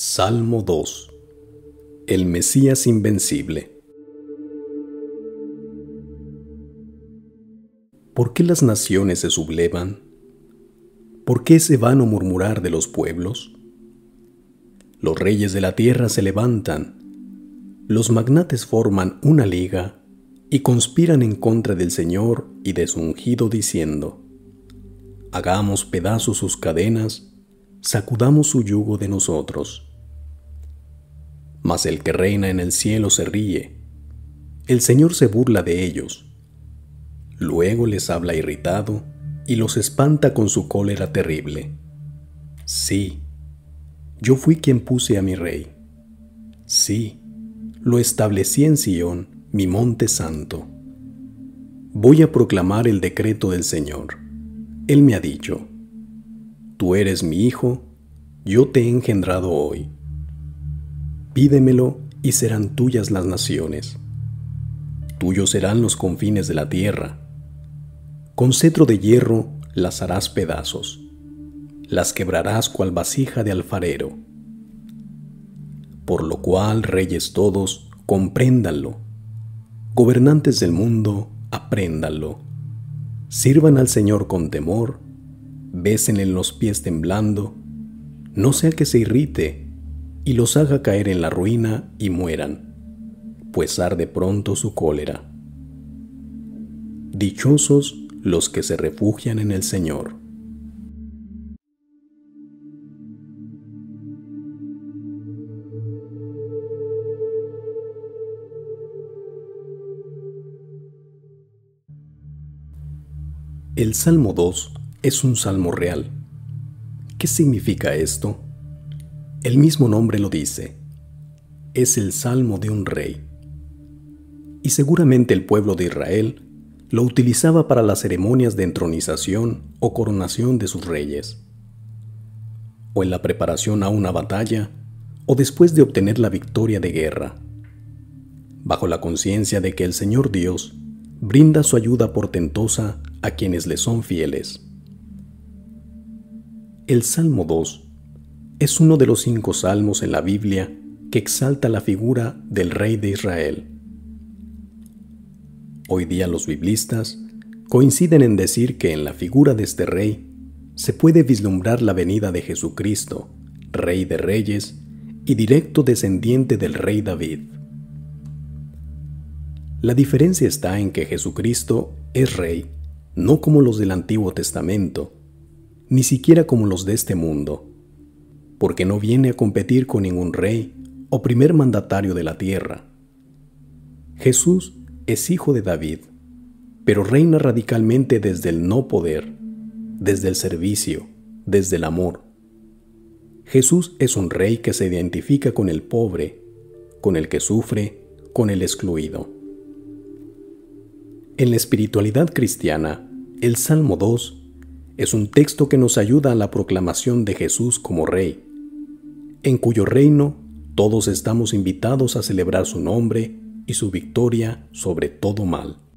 Salmo 2 El Mesías Invencible ¿Por qué las naciones se sublevan? ¿Por qué ese vano murmurar de los pueblos? Los reyes de la tierra se levantan, los magnates forman una liga y conspiran en contra del Señor y de su ungido diciendo, Hagamos pedazos sus cadenas, sacudamos su yugo de nosotros mas el que reina en el cielo se ríe. El Señor se burla de ellos. Luego les habla irritado y los espanta con su cólera terrible. Sí, yo fui quien puse a mi rey. Sí, lo establecí en Sión, mi monte santo. Voy a proclamar el decreto del Señor. Él me ha dicho, Tú eres mi hijo, yo te he engendrado hoy. Pídemelo y serán tuyas las naciones. Tuyos serán los confines de la tierra. Con cetro de hierro las harás pedazos. Las quebrarás cual vasija de alfarero. Por lo cual, reyes todos, compréndanlo. Gobernantes del mundo, apréndanlo. Sirvan al Señor con temor, besen en los pies temblando, no sea que se irrite y los haga caer en la ruina y mueran, pues arde pronto su cólera. Dichosos los que se refugian en el Señor. El Salmo 2 es un salmo real. ¿Qué significa esto? El mismo nombre lo dice. Es el salmo de un rey. Y seguramente el pueblo de Israel lo utilizaba para las ceremonias de entronización o coronación de sus reyes, o en la preparación a una batalla, o después de obtener la victoria de guerra, bajo la conciencia de que el Señor Dios brinda su ayuda portentosa a quienes le son fieles. El Salmo 2 es uno de los cinco salmos en la Biblia que exalta la figura del rey de Israel. Hoy día los biblistas coinciden en decir que en la figura de este rey se puede vislumbrar la venida de Jesucristo, rey de reyes y directo descendiente del rey David. La diferencia está en que Jesucristo es rey, no como los del Antiguo Testamento, ni siquiera como los de este mundo, porque no viene a competir con ningún rey o primer mandatario de la tierra. Jesús es hijo de David, pero reina radicalmente desde el no poder, desde el servicio, desde el amor. Jesús es un rey que se identifica con el pobre, con el que sufre, con el excluido. En la espiritualidad cristiana, el Salmo 2 es un texto que nos ayuda a la proclamación de Jesús como Rey, en cuyo reino todos estamos invitados a celebrar su nombre y su victoria sobre todo mal.